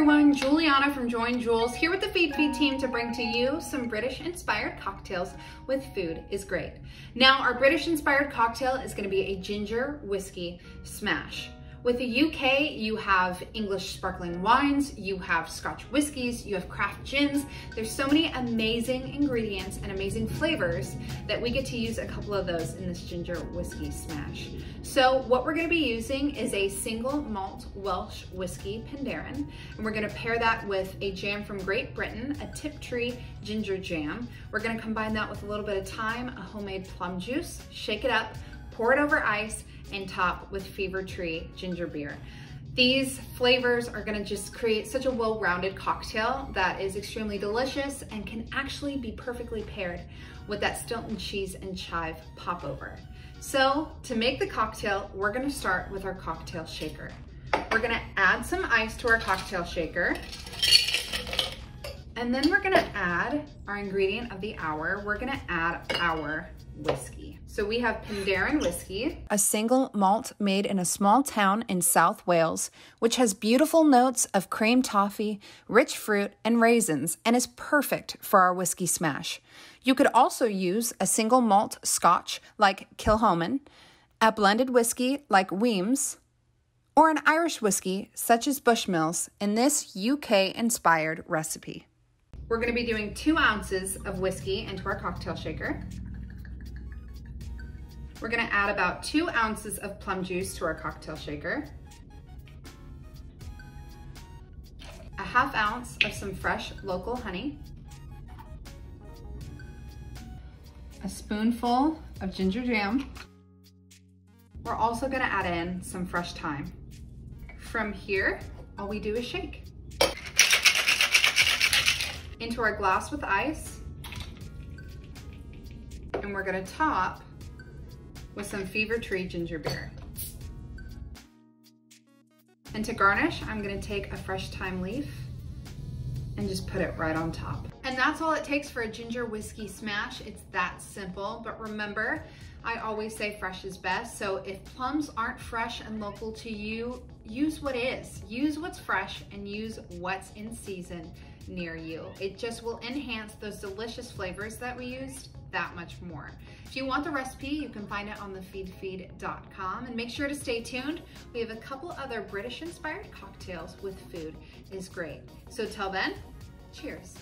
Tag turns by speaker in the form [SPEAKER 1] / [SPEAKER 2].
[SPEAKER 1] Brianna from Join Jules here with the Feedfeed team to bring to you some British inspired cocktails with food is great. Now our British inspired cocktail is gonna be a ginger whiskey smash. With the UK, you have English sparkling wines, you have Scotch whiskies, you have craft gins. There's so many amazing ingredients and amazing flavors that we get to use a couple of those in this ginger whiskey smash. So what we're gonna be using is a single malt Welsh whiskey Penderyn, and we're gonna pair that with a jam from Great Britain, a Tiptree ginger jam. We're gonna combine that with a little bit of thyme, a homemade plum juice, shake it up, pour it over ice, and top with Fever Tree ginger beer. These flavors are gonna just create such a well-rounded cocktail that is extremely delicious and can actually be perfectly paired with that Stilton cheese and chive popover. So to make the cocktail, we're gonna start with our cocktail shaker. We're gonna add some ice to our cocktail shaker. And then we're gonna add our ingredient of the hour. We're gonna add our whiskey. So we have Penderyn whiskey,
[SPEAKER 2] a single malt made in a small town in South Wales, which has beautiful notes of cream toffee, rich fruit, and raisins, and is perfect for our whiskey smash. You could also use a single malt scotch like Kilchoman, a blended whiskey like Wemyss, or an Irish whiskey such as Bushmills in this UK inspired recipe.
[SPEAKER 1] We're gonna be doing two ounces of whiskey into our cocktail shaker. We're gonna add about two ounces of plum juice to our cocktail shaker. A half ounce of some fresh local honey. A spoonful of ginger jam. We're also gonna add in some fresh thyme. From here, all we do is shake. Into our glass with ice. And we're gonna top with some Fever Tree ginger beer. And to garnish, I'm gonna take a fresh thyme leaf and just put it right on top. And that's all it takes for a ginger whiskey smash. It's that simple, but remember, I always say fresh is best. So if plums aren't fresh and local to you, use what is. Use what's fresh and use what's in season near you. It just will enhance those delicious flavors that we used that much more. If you want the recipe, you can find it on thefeedfeed.com and make sure to stay tuned. We have a couple other British inspired cocktails with food is great. So till then, cheers.